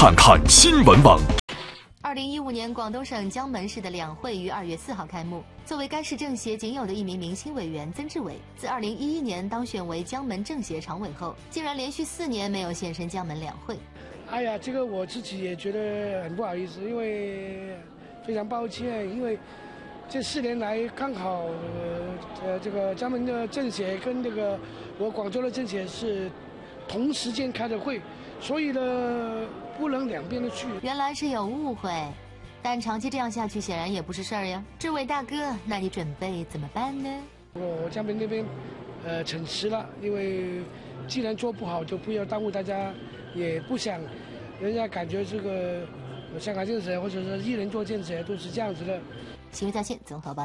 看看新闻网。二零一五年，广东省江门市的两会于二月四号开幕。作为该市政协仅有的一名明星委员，曾志伟自二零一一年当选为江门政协常委后，竟然连续四年没有现身江门两会。哎呀，这个我自己也觉得很不好意思，因为非常抱歉，因为这四年来刚好呃这个江门的政协跟这个我广州的政协是同时间开的会，所以呢两边都去。原来是有误会，但长期这样下去显然也不是事儿呀。志伟大哥，那你准备怎么办呢？我江边那边呃请辞了，因为既然做不好，就不要耽误大家，也不想人家感觉这个香港建设或者是艺人做建设都是这样子的。新闻在线综合报。